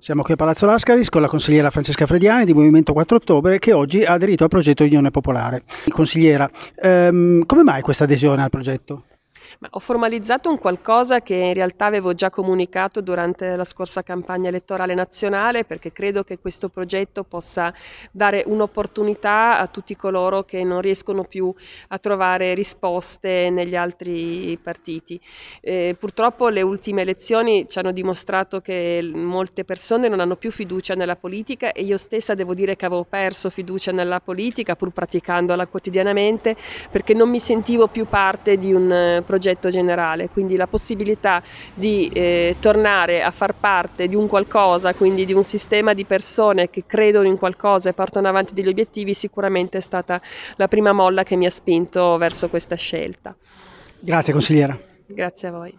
Siamo qui a Palazzo Lascaris con la consigliera Francesca Frediani di Movimento 4 Ottobre che oggi ha aderito al progetto Unione Popolare. Consigliera, ehm, come mai questa adesione al progetto? Ma ho formalizzato un qualcosa che in realtà avevo già comunicato durante la scorsa campagna elettorale nazionale perché credo che questo progetto possa dare un'opportunità a tutti coloro che non riescono più a trovare risposte negli altri partiti. Eh, purtroppo le ultime elezioni ci hanno dimostrato che molte persone non hanno più fiducia nella politica e io stessa devo dire che avevo perso fiducia nella politica pur praticandola quotidianamente perché non mi sentivo più parte di un eh, progetto generale, quindi la possibilità di eh, tornare a far parte di un qualcosa, quindi di un sistema di persone che credono in qualcosa e portano avanti degli obiettivi, sicuramente è stata la prima molla che mi ha spinto verso questa scelta. Grazie consigliera. Grazie a voi.